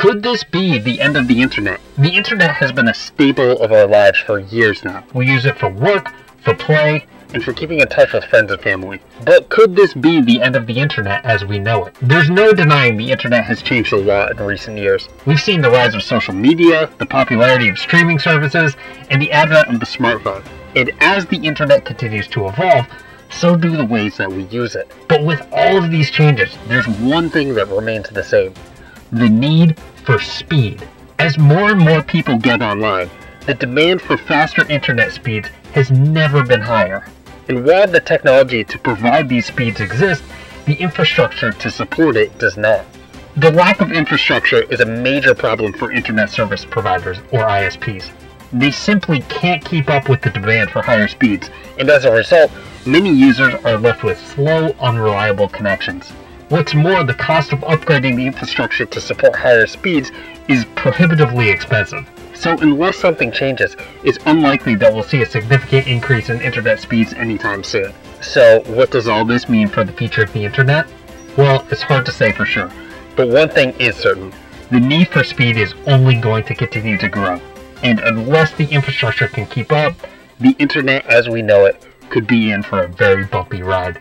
Could this be the end of the internet? The internet has been a staple of our lives for years now. We use it for work, for play, and for keeping in touch with friends and family. But could this be the end of the internet as we know it? There's no denying the internet has changed a lot in recent years. We've seen the rise of social media, the popularity of streaming services, and the advent of the smartphone. And as the internet continues to evolve, so do the ways that we use it. But with all of these changes, there's one thing that remains the same the need for speed. As more and more people get online, the demand for faster internet speeds has never been higher. And while the technology to provide these speeds exists, the infrastructure to support it does not. The lack of infrastructure is a major problem for internet service providers, or ISPs. They simply can't keep up with the demand for higher speeds, and as a result, many users are left with slow, unreliable connections. What's more, the cost of upgrading the infrastructure to support higher speeds is prohibitively expensive. So unless something changes, it's unlikely that we'll see a significant increase in internet speeds anytime soon. So what does all this mean for the future of the internet? Well, it's hard to say for sure. But one thing is certain. The need for speed is only going to continue to grow. And unless the infrastructure can keep up, the internet as we know it could be in for a very bumpy ride.